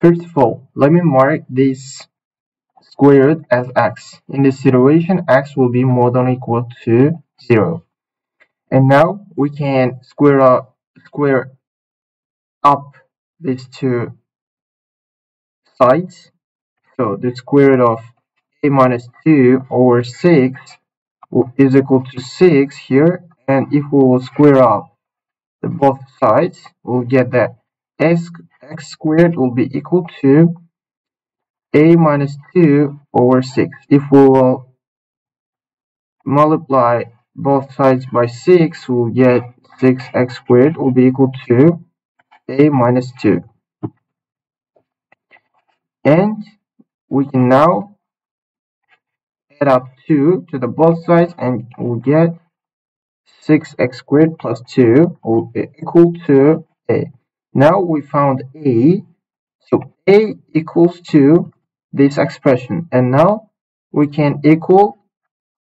First of all, let me mark this square root as x. In this situation, x will be more than equal to 0. And now we can square up, square up these two sides. So the square root of a minus 2 over 6 is equal to 6 here. And if we will square up the both sides, we'll get that x, x squared will be equal to a minus 2 over 6. If we will multiply both sides by 6, we'll get 6x squared will be equal to a minus 2. And we can now add up 2 to the both sides and we'll get 6x squared plus 2 will be equal to a. Now we found a, so a equals to this expression and now we can equal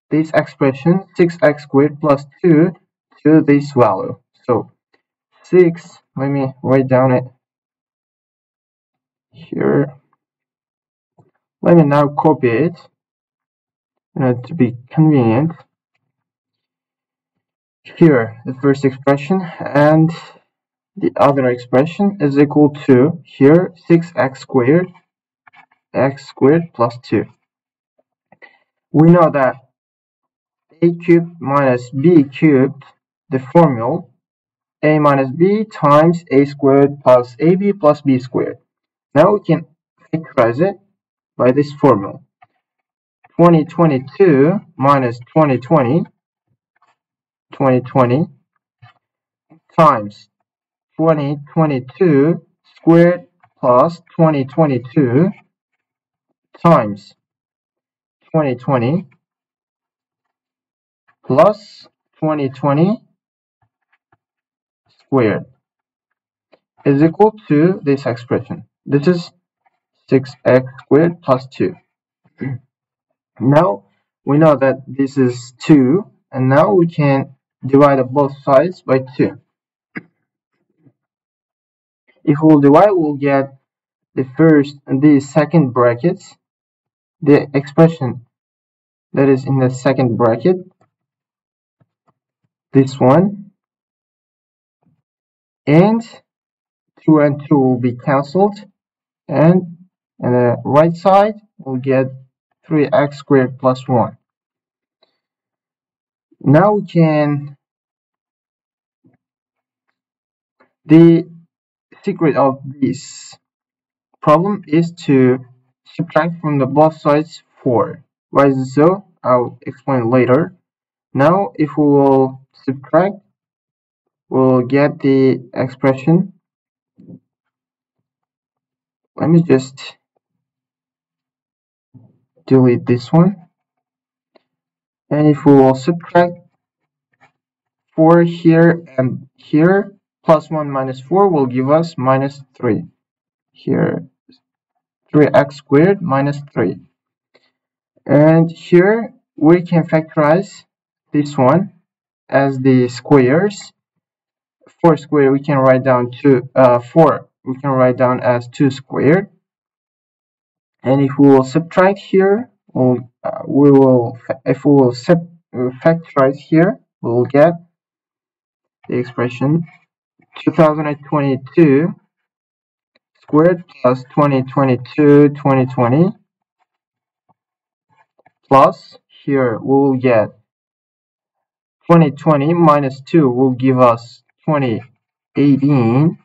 this expression 6x squared plus 2 to this value. So 6, let me write down it here. Let me now copy it you know, to be convenient. Here, the first expression and the other expression is equal to here 6x squared x squared plus 2. We know that a cubed minus b cubed, the formula a minus b times a squared plus ab plus b squared. Now we can factorize it by this formula. 2022 minus 2020 2020 times 2022 squared plus 2022 times 2020 plus 2020 squared is equal to this expression. This is 6x squared plus 2. now we know that this is 2 and now we can divide both sides by 2. If we'll divide, we'll get the first and the second brackets. The expression that is in the second bracket. This one. And 2 and 2 will be cancelled and on the right side we'll get 3x squared plus 1 now we can the secret of this problem is to subtract from the both sides 4. Why is it so? I'll explain later. Now if we will subtract, we'll get the expression. Let me just delete this one. And if we will subtract 4 here and here, plus 1 minus 4 will give us minus 3. Here 3x squared minus 3. And here we can factorize this one as the squares. 4 squared we can write down 2 uh, 4 we can write down as 2 squared. And if we will subtract here, we'll, uh, we will if we will factorize here, we will get the expression 2022 squared plus 2022 2020 plus here we will get 2020 minus 2 will give us 2018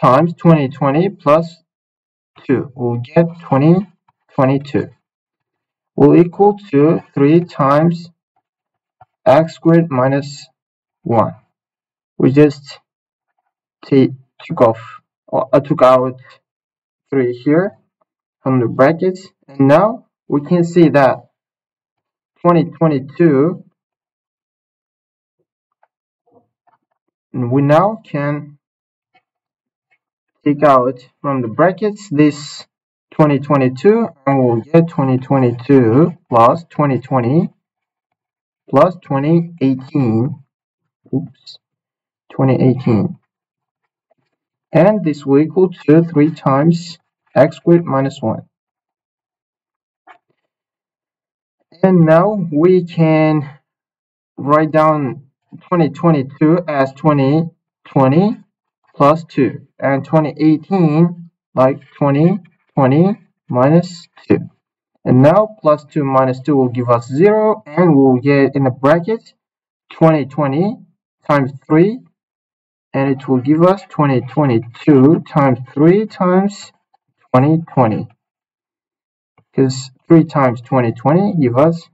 times 2020 plus 2 will get 2022 will equal to 3 times x squared minus 1 we just took off I uh, took out 3 here from the brackets. And now we can see that 2022 and we now can take out from the brackets this 2022 and we'll get 2022 plus 2020 plus 2018 oops 2018 and this will equal to 3 times x squared minus 1. And now we can write down 2022 as 2020 plus 2 and 2018 like 2020 minus 2 and now plus 2 minus 2 will give us 0 and we'll get in the bracket 2020 times 3 and it will give us 2022 times 3 times 2020 because 3 times 2020 give us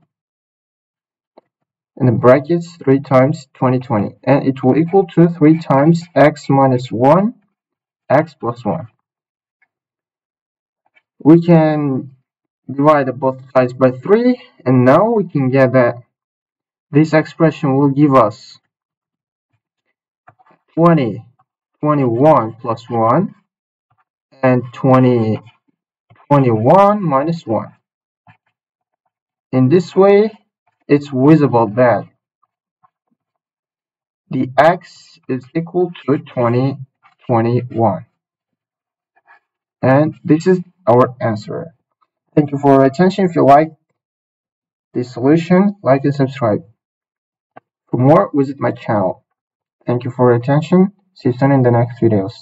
in the brackets 3 times 2020 and it will equal to 3 times x minus 1 x plus 1 we can divide both sides by 3 and now we can get that this expression will give us 20 21 plus 1 and 20 21 minus 1 in this way it's visible that the x is equal to 20 21 and this is our answer Thank you for your attention. If you like this solution, like and subscribe. For more, visit my channel. Thank you for your attention. See you soon in the next videos.